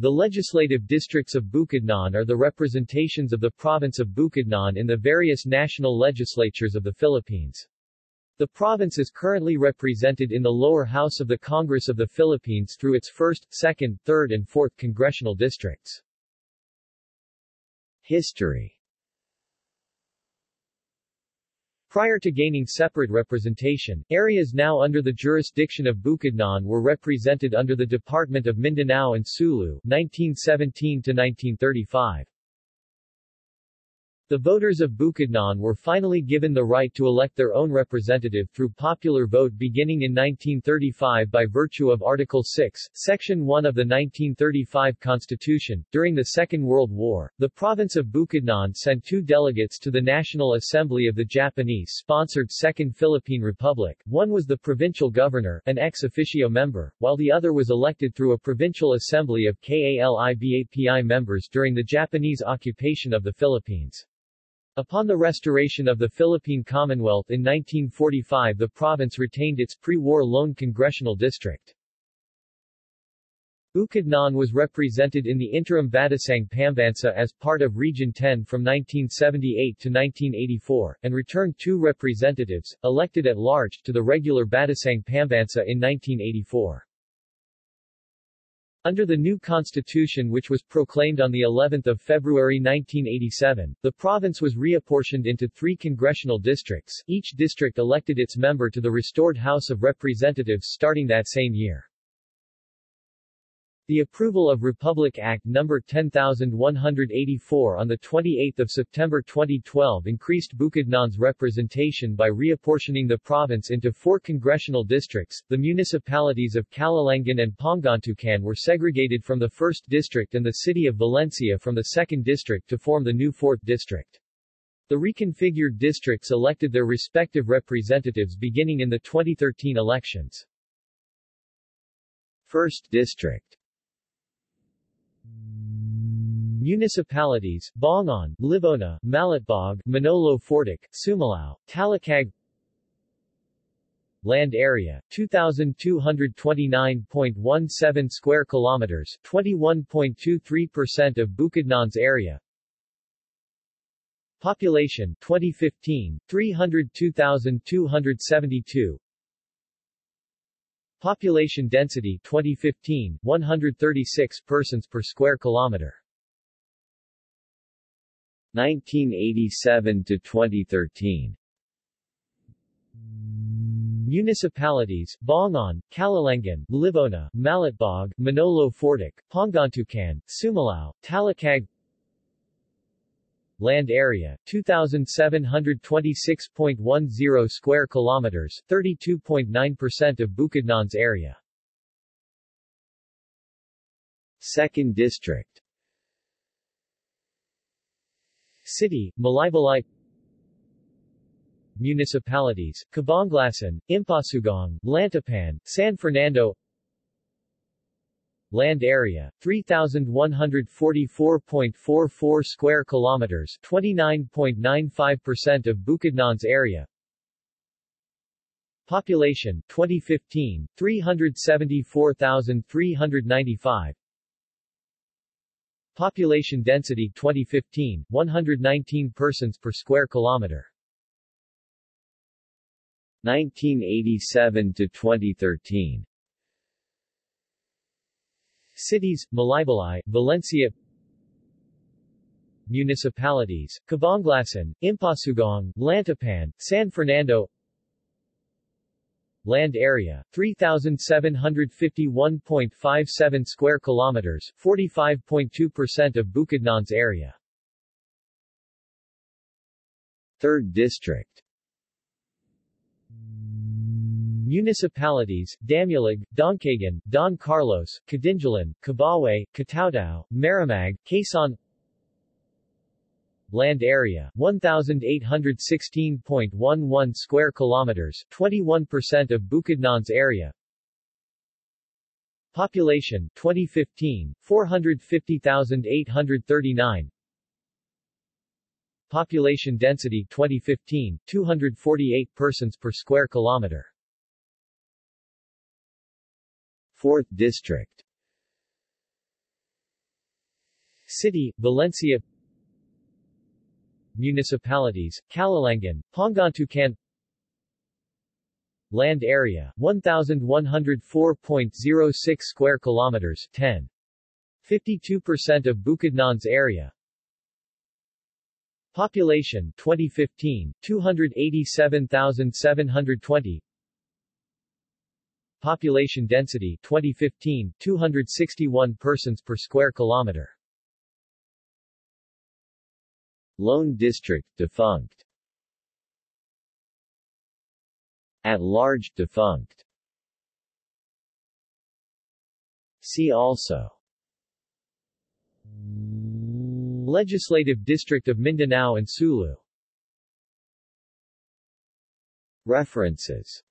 The legislative districts of Bukidnon are the representations of the province of Bukidnon in the various national legislatures of the Philippines. The province is currently represented in the lower house of the Congress of the Philippines through its 1st, 2nd, 3rd and 4th congressional districts. History Prior to gaining separate representation, areas now under the jurisdiction of Bukidnon were represented under the Department of Mindanao and Sulu 1917 to 1935. The voters of Bukidnon were finally given the right to elect their own representative through popular vote beginning in 1935 by virtue of Article 6, Section 1 of the 1935 Constitution. During the Second World War, the province of Bukidnon sent two delegates to the National Assembly of the Japanese-sponsored Second Philippine Republic. One was the provincial governor, an ex officio member, while the other was elected through a provincial assembly of KALIBAPI members during the Japanese occupation of the Philippines. Upon the restoration of the Philippine Commonwealth in 1945 the province retained its pre-war lone congressional district. Bukidnon was represented in the interim Batasang Pambansa as part of Region 10 from 1978 to 1984, and returned two representatives, elected at large, to the regular Batasang Pambansa in 1984. Under the new constitution which was proclaimed on the 11th of February 1987, the province was reapportioned into three congressional districts, each district elected its member to the restored House of Representatives starting that same year. The approval of Republic Act No. 10184 on 28 September 2012 increased Bukidnon's representation by reapportioning the province into four congressional districts. The municipalities of Kalilangan and Pangantucan were segregated from the 1st District and the city of Valencia from the 2nd District to form the new 4th District. The reconfigured districts elected their respective representatives beginning in the 2013 elections. 1st District Municipalities, Baungon, Libona, Malitbog, Manolo Fortich, Sumilao, Talakag. Land area, 2,229.17 square kilometers 21.23% of Bukidnon's area. Population 2015, 302,272 Population density 2015, 136 persons per square kilometer 1987 to 2013 Municipalities, Baungon, Kalilangan, Libona, Malitbog, Manolo Fortich, Pangantucan, Sumilao, Talakag. Land area, 2,726.10 square kilometers 32.9% of Bukidnon's area. Second District City, Malaybalay Municipalities, Cabanglasan, Impasugong, Lantapan, San Fernando. Land area, 3,144.44 square kilometers 29.95% of Bukidnon's area. Population, 2015, 374,395 Population density 2015, 119 persons per square kilometer. 1987 to 2013 Cities, Malaybalay, Valencia. Municipalities, Cabanglasan, Impasugong, Lantapan, San Fernando Land area, 3,751.57 square kilometers 45.2% of Bukidnon's area. 3rd District Municipalities, Damulog, Dangcagan, Don Carlos, Kadingilan, Kibawe, Kitaotao, Maramag, Quezon Land area, 1,816.11 square kilometers 21% of Bukidnon's area. Population, 2015, 450,839 Population density 2015, 248 persons per square kilometer. 4th District. City, Valencia Municipalities, Kalilangan, Pangantucan Land area, 1,104.06 square kilometers 10. 52% of Bukidnon's area. Population 2015, 287,720 Population density 2015, 261 persons per square kilometer Lone District, defunct. At large, defunct. See also. Legislative District of Mindanao and Sulu. References